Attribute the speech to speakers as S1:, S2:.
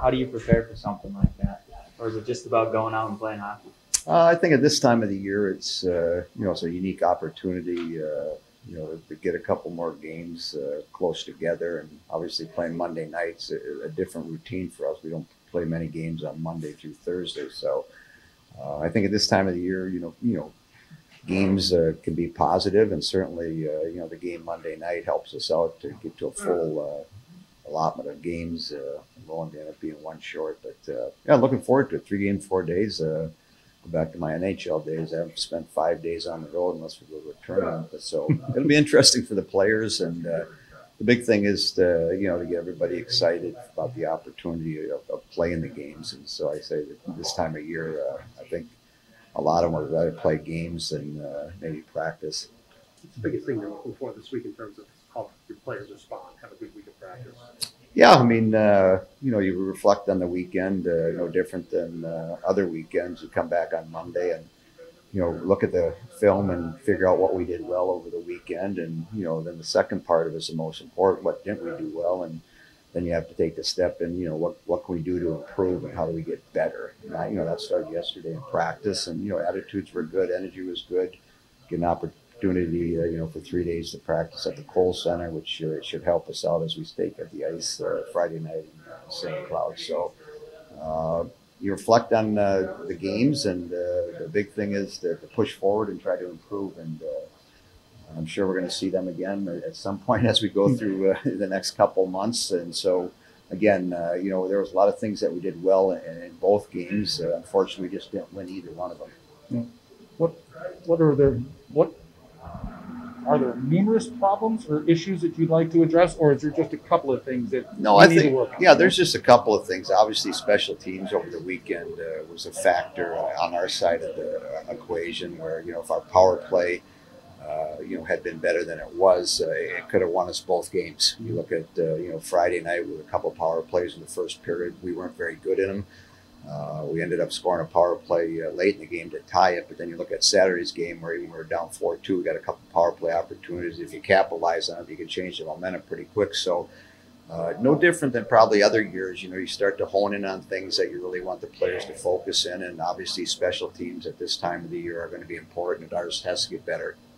S1: how do you prepare for something like that, or is it just about going out and playing hockey?
S2: Uh, I think at this time of the year, it's uh, you know it's a unique opportunity. Uh, you know to get a couple more games uh, close together, and obviously playing Monday nights a, a different routine for us. We don't play many games on Monday through Thursday, so uh, I think at this time of the year, you know, you know, games uh, can be positive, and certainly uh, you know the game Monday night helps us out to get to a full uh, allotment of games. Uh, we'll only end up being one short, but uh, yeah, looking forward to it. Three games, four days. Uh, go back to my NHL days. I haven't spent five days on the road unless we go to a tournament. But so it'll be interesting for the players, and uh, the big thing is to you know to get everybody excited about the opportunity of, of playing the games. And so I say that this time of year, uh, I think a lot of them would rather play games than uh, maybe practice.
S3: Biggest thing you're looking for this week in terms of how your players respond? Have a good week of practice.
S2: Yeah, I mean, uh, you know, you reflect on the weekend, uh, no different than uh, other weekends. You come back on Monday and, you know, look at the film and figure out what we did well over the weekend. And, you know, then the second part of it is the most important. What didn't we do well? And then you have to take the step and, you know, what, what can we do to improve and how do we get better? You know, that started yesterday in practice and, you know, attitudes were good, energy was good, get an opportunity opportunity, uh, you know, for three days to practice at the Kohl Center, which uh, should help us out as we stake at the ice uh, Friday night in uh, St. Cloud. So uh, you reflect on uh, the games, and the big thing is to, to, push forward and try to improve. And I'm sure we're going to see them again at some point as we go through the next couple months. And so again, uh, you know, there was a lot of things that we did well in, in both games. Uh, unfortunately, we just didn't win either one of them.
S4: Yeah. What what are the what are there numerous problems or issues that you'd like to address, or is there just a couple of things that
S2: no? I think yeah, there's just a couple of things. Obviously, special teams over the weekend uh, was a factor on our side of the uh, equation, where you know if our power play. Uh, you know, had been better than it was. Uh, it could have won us both games. You look at, uh, you know, Friday night with a couple power plays in the first period. We weren't very good in them. Uh, we ended up scoring a power play uh, late in the game to tie it, but then you look at Saturday's game where even we were down 4 2, we got a couple power play opportunities. If you capitalize on it, you can change the momentum pretty quick. So, uh, no different than probably other years. You know, you start to hone in on things that you really want the players to focus in, and obviously, special teams at this time of the year are going to be important, and ours has to get better.